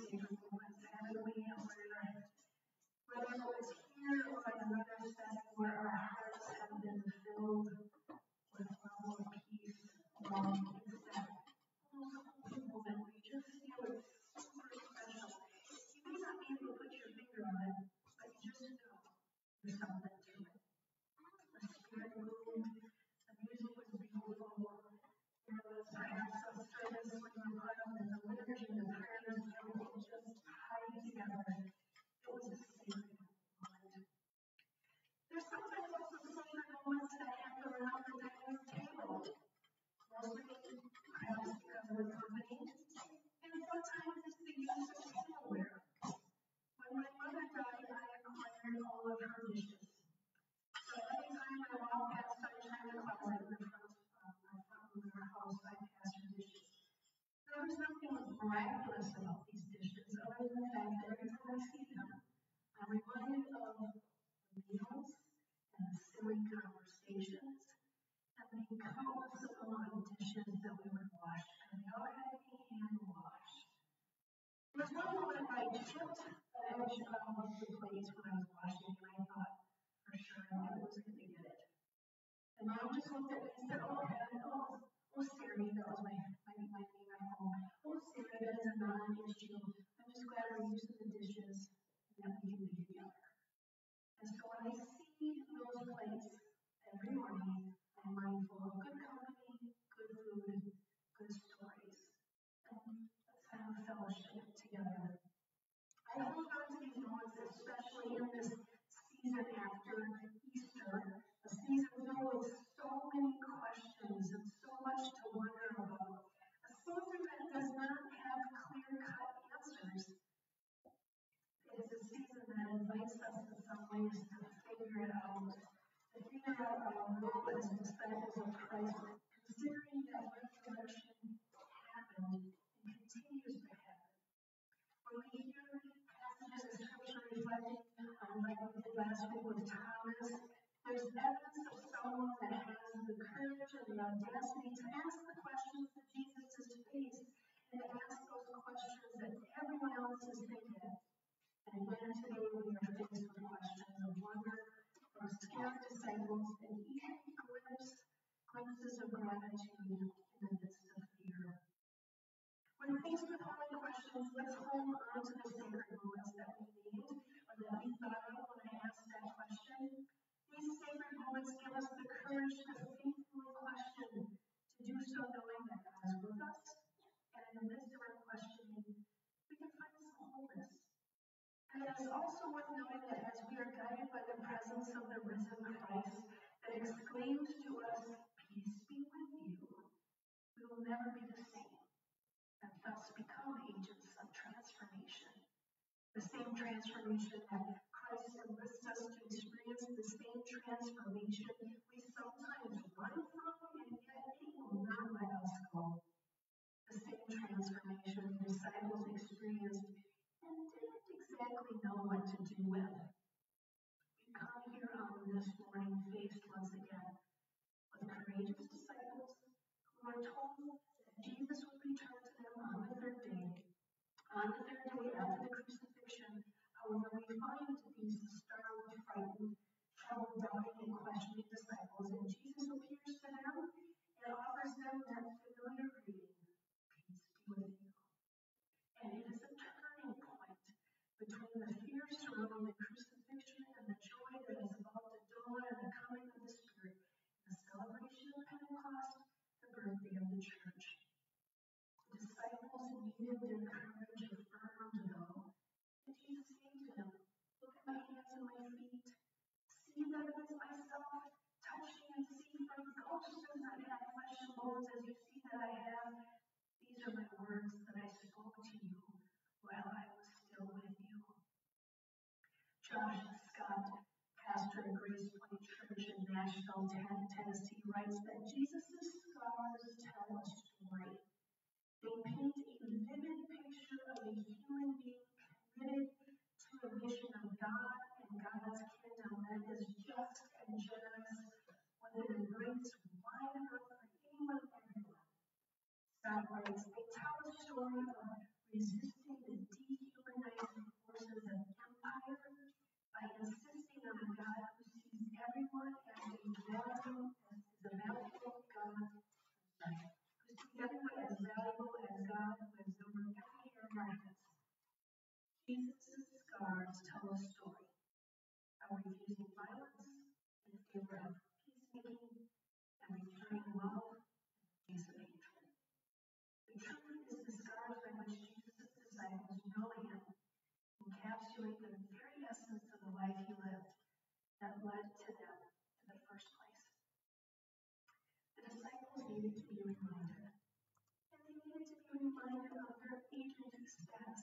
something unfolds. Whether it was here or another setting where our hearts have been filled with love, peace, miraculous about these dishes, other than the fact that every time I see them, I'm reminded of the meals and the silly conversations and the countless amount of dishes that we would wash, and they all had to be hand washed. There was one moment I tipped the edge of the plate when I was washing, and I thought for sure I was going to get it. And mom just looked at me and said, Oh, Helen, oh, oh, Siri, that was my that is a non-issue. I'm just glad we're using the dishes that we with Thomas, there's evidence of someone that has the courage and the audacity to ask the questions that Jesus has faced and to ask those questions that everyone else is thinking. And again today we are faced with questions of wonder from scared disciples and even glimpse, glimpses of gratitude in the midst of fear. When faced with hard questions, let's hold on to the sacred moments that we named or that we thought of when I asked that question. These sacred moments give us the courage to faithfully question, to do so knowing that God is with us, and in the midst of our questioning, we can find some wholeness. And it is also worth noting that as we are guided by the presence of the risen Christ that exclaimed to us, Peace be with you, we will never be the same and thus become agents of transformation. The same transformation that Christ enlists us to experience, the same transformation we sometimes run from, and yet it will not let us go. The same transformation the disciples experienced with. We come here on this morning faced once again with courageous disciples who are told that Jesus would return to them on the third day. On the third day after the crucifixion, however, we find these startled, frightened, troubled, doubting, and questioning disciples, and Jesus appears to them and offers them that familiar greeting, Peace be with you. And it is a turning point between the fear surrounding the crucifixion and the joy that is about to dawn in the coming of the Spirit, the celebration of Pentecost, the birthday of the church. The disciples needed their courage affirmed, though. And Jesus came to them, Look at my hands and my feet. See that it is myself. Touch me and see, for ghosts does not have flesh and bones as you see that I have. These are my words that I spoke to you while I was still with you. Josh Scott, pastor at GracePointe Church in Nashville, That Jesus' scars tell a story. They paint a vivid picture of a human being committed to a mission of God and God's kingdom that is just and generous, with an embrace wide enough for anyone and everyone. Scott writes, they tell a story of resisting the dehumanizing forces of empire by insisting on a God who sees everyone as a value, as is a valuable God, sorry, who sees everyone as valuable as God who has numbered every hair on our heads. Jesus' scars tell a story of refusing violence in favor of peacemaking and returning love in face of hatred. The truth is the scars by which Jesus' disciples know him encapsulate the very essence of the life he lived that led to them in the first place. The disciples needed to be reminded, and they needed to be reminded of their agent status.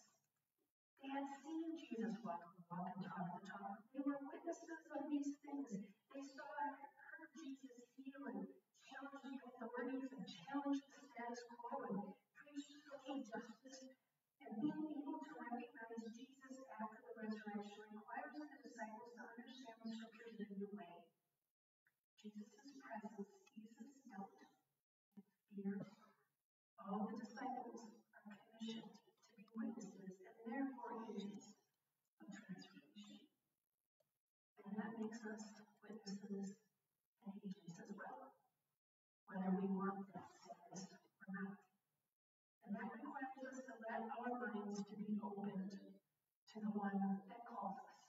They had seen Jesus walk walk and talk the talk. They were witnesses of these things. They saw and heard Jesus heal and challenge the authorities and challenge the status quo and preach social justice. And being able to recognize Jesus after the resurrection requires the disciples to understand the scriptures in a new way. Jesus' presence eases doubt and fear. All the disciples are commissioned to be witnesses and therefore agents of transformation. And that makes witnesses and agents as well, whether we want that status or not. And that requires us to let our minds to be opened to the one that calls us.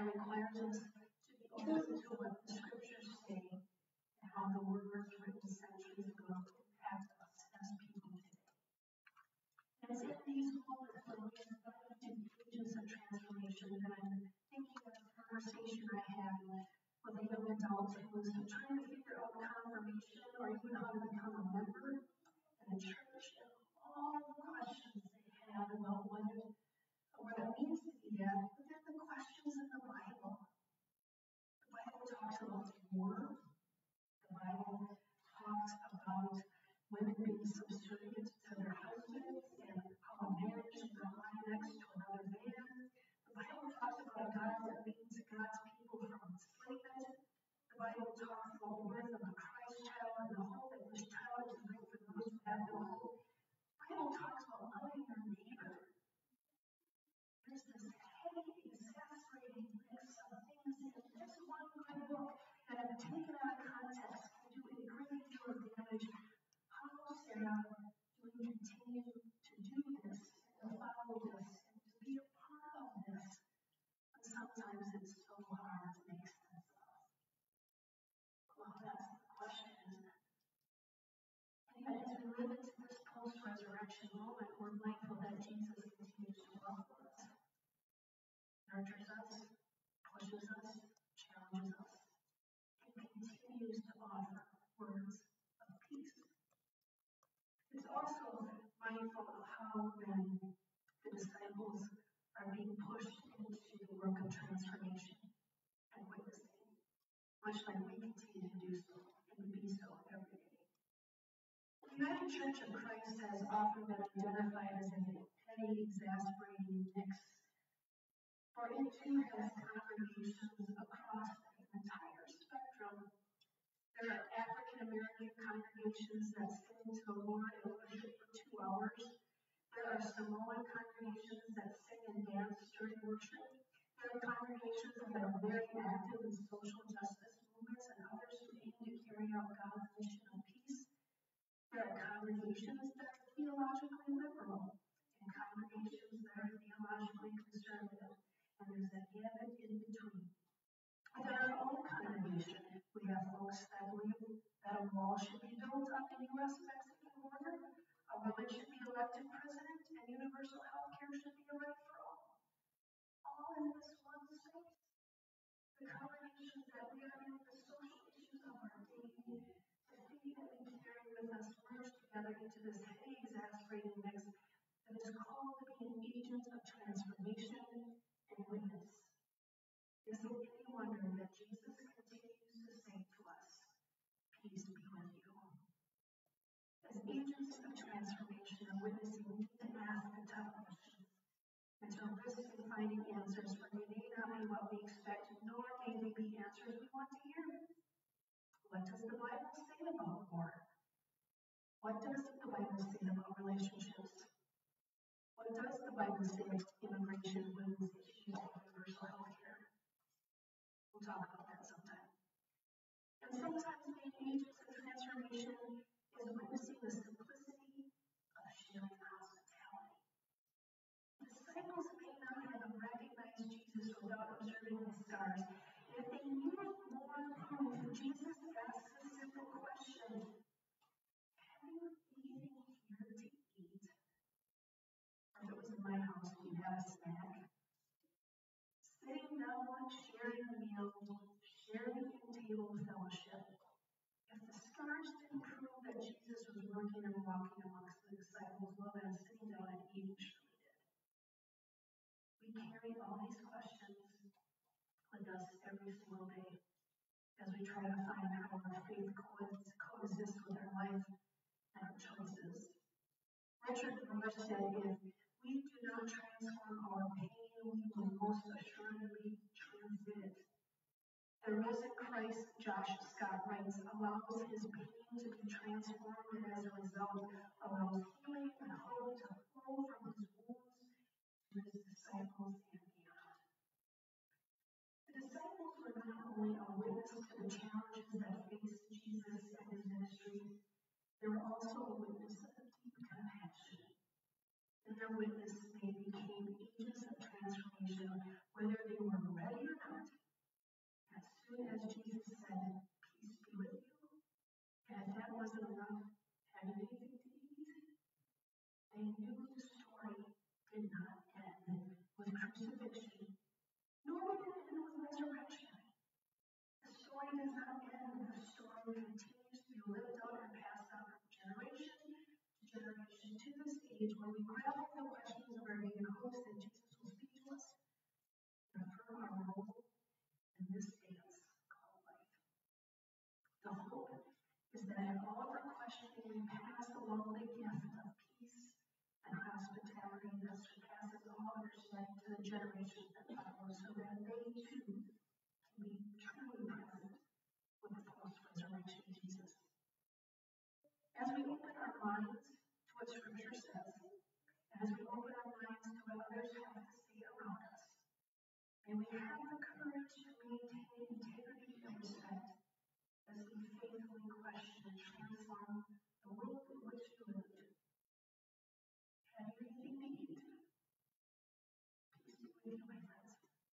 And requires us to be open to what the scriptures say and how the words written centuries ago impact us as people today. It's in these moments when we to be agents of transformation that I'm thinking of a conversation I had with a young adult who was trying to figure out confirmation or even how to become a member in a church and all the questions they had about what it, what it means to be that, but then the questions in the Bible. The Bible talks about war. The Bible talks about women being subservient to their husbands and how a marriage should not lie next to another man. The Bible talks about God that means God's people from enslavement. The Bible talks about the birth of a Christ child and the hope that this child is bring for those who have no hope. The Bible talks about loving your neighbor. There's this heavy, exasperating mix of things in this one good book that have taken out of context can do a great of. How, Sara, do we continue to do this and follow this and to be a part of this? But sometimes it's so hard to make sense of. Well, that's the question, isn't it? And as we live into this post resurrection moment, we're mindful that Jesus continues to welcome us, nurtures us, pushes us, challenges us, and continues to offer words of peace. It's also mindful of how the disciples are being pushed into the work of transformation and witnessing, much like we continue to do so and be so every day. The United Church of Christ has often been identified as a petty, exasperating mix, for it too has congregations across the entire spectrum. There are African American congregations that to the Lord and worship for two hours. There are Samoan congregations that sing and dance during worship. There are congregations that are very active in social justice movements and others who aim to carry out God's mission of peace. There are congregations that are theologically liberal and congregations that are theologically conservative. And there's a gamut in between. Within our own congregation, we have folks that believe that a wall should be built on the U.S. Mexican border, a woman should be elected president, and universal health care should be a right for all. All in this one space. The combination that we are in, the social issues of our day, the feed that we carry with us merge together into this exasperating mix that is called to be an agent of transformation and. Is it any wonder that Jesus continues to say to us, Peace be with you? As agents of and witnessing, we need to ask the tough questions and to risk finding answers for they may not be what we expect, nor may they be answers we want to hear. What does the Bible say about war? What does the Bible say about relationships? What does the Bible say about immigration, women's issues, and universal health care? We'll talk about that sometime. And sometimes being agents of transformation is witnessing the simplicity of sharing hospitality. Disciples may not have observing his scars. If they needed more proof, Jesus asked a simple question Have you anything here to eat? Or if it was in my house, do you have a snack? Sitting down, sharing a meal, sharing in table fellowship. If the scars didn't prove that Jesus was working and walking amongst the disciples, well, then sitting down and eating surely did. We carry all these questions with us every single day as we try to find how our faith coexists with our life and our choices. Richard Rohr said, if we do not transform our pain, we will most assuredly transmit it. The risen Christ, Josh Scott writes, allows his pain to be transformed and as a result of allows healing and hope to flow from his wounds to his disciples and beyond. The disciples were not only a witness to the challenges that faced Jesus and his ministry, they were also a witness of deep compassion. In their witness, they became agents of transformation, whether they were ready or not As soon as Jesus said, Peace be with you, and if that wasn't enough, have you anything to eat? They knew the story did not end with crucifixion, nor did it end with resurrection. The story does not end. The story continues to be lived out and passed on from generation to generation to this age where we grapple with the questions of our being hopes that Jesus will speak to us and affirm our role in this dance called life. The hope is that in all of our questioning we pass along the gift of peace and hospitality that surpasses all understanding to the generations that follow, so that they too can be truly present with the post-resurrection Jesus. As we open our minds what Scripture says, and as we open our minds to what others have to say around us, may we have the courage to maintain integrity and respect as we faithfully question and transform the world